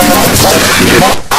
What?